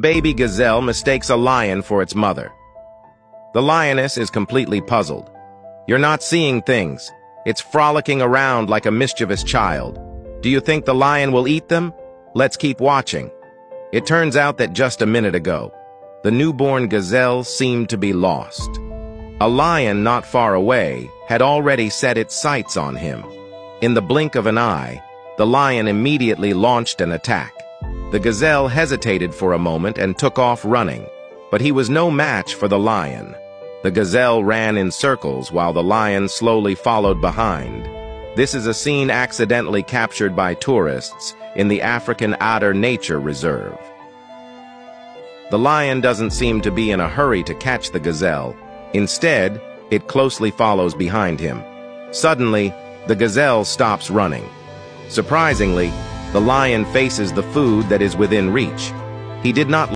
Baby gazelle mistakes a lion for its mother. The lioness is completely puzzled. You're not seeing things. It's frolicking around like a mischievous child. Do you think the lion will eat them? Let's keep watching. It turns out that just a minute ago, the newborn gazelle seemed to be lost. A lion not far away had already set its sights on him. In the blink of an eye, the lion immediately launched an attack. The gazelle hesitated for a moment and took off running, but he was no match for the lion. The gazelle ran in circles while the lion slowly followed behind. This is a scene accidentally captured by tourists in the African Adder Nature Reserve. The lion doesn't seem to be in a hurry to catch the gazelle. Instead, it closely follows behind him. Suddenly, the gazelle stops running. Surprisingly, the lion faces the food that is within reach. He did not